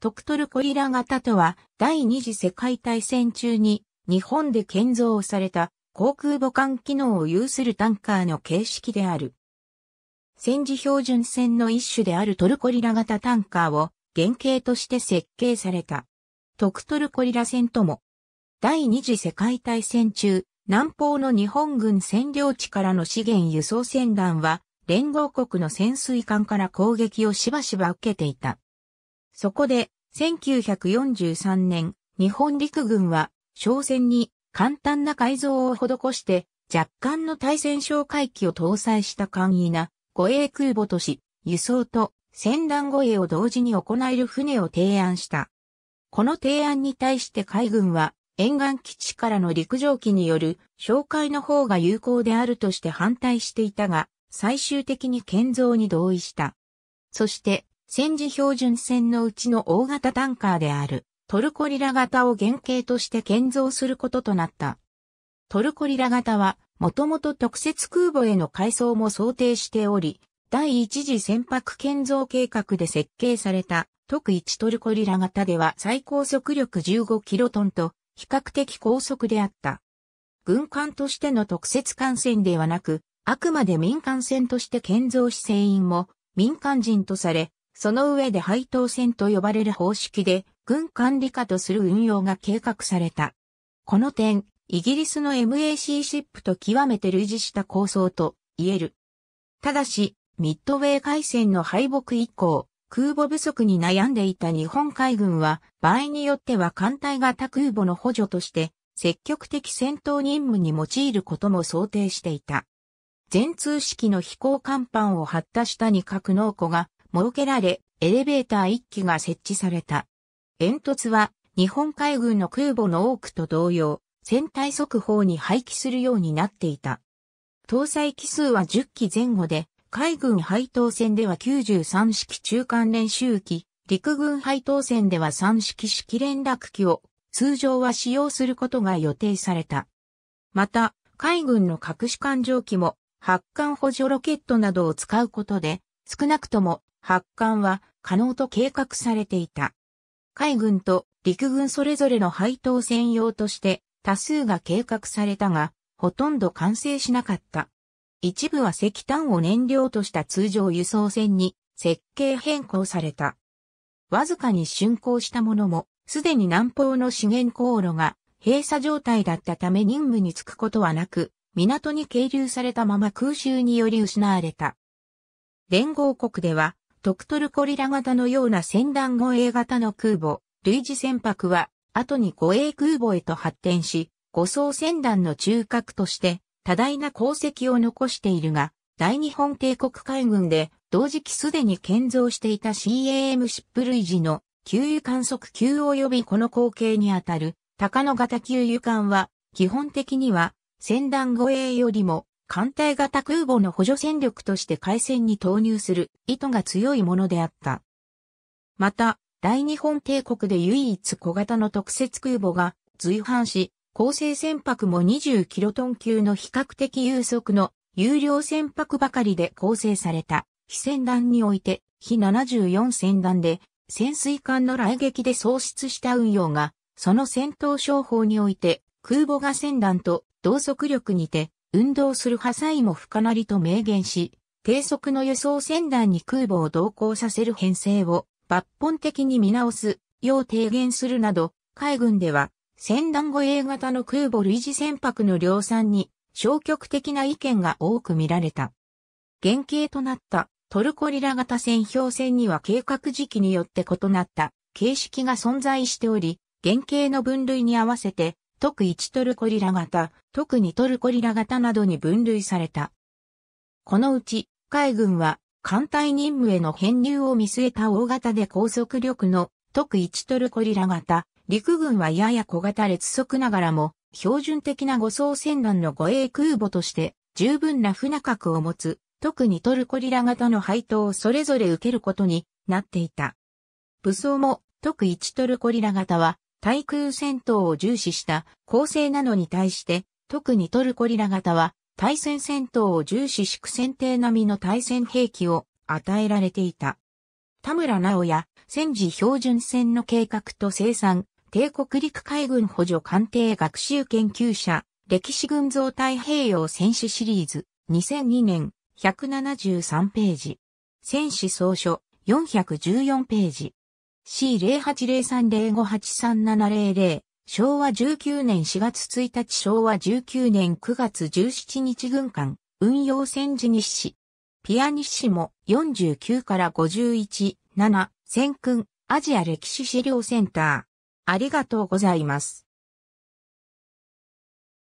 特トルコリラ型とは第二次世界大戦中に日本で建造された航空母艦機能を有するタンカーの形式である。戦時標準船の一種であるトルコリラ型タンカーを原型として設計された。特トルコリラ船とも。第二次世界大戦中、南方の日本軍占領地からの資源輸送船団は連合国の潜水艦から攻撃をしばしば受けていた。そこで、1943年、日本陸軍は、商船に簡単な改造を施して、若干の対戦哨戒機を搭載した簡易な護衛空母とし、輸送と船団護衛を同時に行える船を提案した。この提案に対して海軍は、沿岸基地からの陸上機による哨戒の方が有効であるとして反対していたが、最終的に建造に同意した。そして、戦時標準船のうちの大型タンカーであるトルコリラ型を原型として建造することとなった。トルコリラ型はもともと特設空母への改装も想定しており、第一次船舶建造計画で設計された特1トルコリラ型では最高速力15キロトンと比較的高速であった。軍艦としての特設艦船ではなく、あくまで民間船として建造し船員も民間人とされ、その上で配当船と呼ばれる方式で、軍管理下とする運用が計画された。この点、イギリスの MAC シップと極めて類似した構想と言える。ただし、ミッドウェー海戦の敗北以降、空母不足に悩んでいた日本海軍は、場合によっては艦隊型空母の補助として、積極的戦闘任務に用いることも想定していた。全通式の飛行甲板を発達した二角農庫が設けられ、エレベーター1機が設置された。煙突は日本海軍の空母の多くと同様、船体速報に廃棄するようになっていた。搭載機数は10機前後で、海軍配当船では93式中間練習機、陸軍配当船では3式式連絡機を通常は使用することが予定された。また、海軍の各種艦上機も発艦補助ロケットなどを使うことで、少なくとも発艦は可能と計画されていた。海軍と陸軍それぞれの配当専用として多数が計画されたが、ほとんど完成しなかった。一部は石炭を燃料とした通常輸送船に設計変更された。わずかに竣工したものも、すでに南方の資源航路が閉鎖状態だったため任務に就くことはなく、港に係留されたまま空襲により失われた。連合国では、トクトルコリラ型のような船団護衛型の空母、類似船舶は、後に護衛空母へと発展し、護送船団の中核として多大な功績を残しているが、大日本帝国海軍で同時期すでに建造していた CAM シップ類似の給油観測級及びこの後継にあたる高野型給油艦は基本的には船団護衛よりも艦隊型空母の補助戦力として海戦に投入する意図が強いものであった。また、大日本帝国で唯一小型の特設空母が随伴し、構成船舶も20キロトン級の比較的有速の有料船舶ばかりで構成された、非船団において、非74船団で、潜水艦の来撃で喪失した運用が、その戦闘商法において、空母が船団と同速力にて、運動する破砕も不可なりと明言し、低速の輸送船団に空母を同行させる編成を抜本的に見直すよう提言するなど、海軍では船団護衛型の空母類似船舶の量産に消極的な意見が多く見られた。原型となったトルコリラ型船標船には計画時期によって異なった形式が存在しており、原型の分類に合わせて特1トルコリラ型、特2トルコリラ型などに分類された。このうち、海軍は、艦隊任務への編入を見据えた大型で高速力の特1トルコリラ型、陸軍はやや小型列速ながらも、標準的な護送船団の護衛空母として十分な船格を持つ特にトルコリラ型の配当をそれぞれ受けることになっていた。武装も特1トルコリラ型は対空戦闘を重視した構成なのに対して、特にトルコリラ型は対戦戦闘を重視し苦戦艇並みの対戦兵器を与えられていた。田村直也、戦時標準戦の計画と生産、帝国陸海軍補助艦艇学習研究者、歴史群像太平洋戦士シリーズ、2002年、173ページ。戦士総書、414ページ。c08030583700、昭和19年4月1日昭和19年9月17日軍艦、運用戦時日誌。ピアニッシモ49から51、7、戦訓、アジア歴史資料センター。ありがとうございます。